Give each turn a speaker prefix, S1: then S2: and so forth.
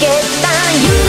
S1: get by You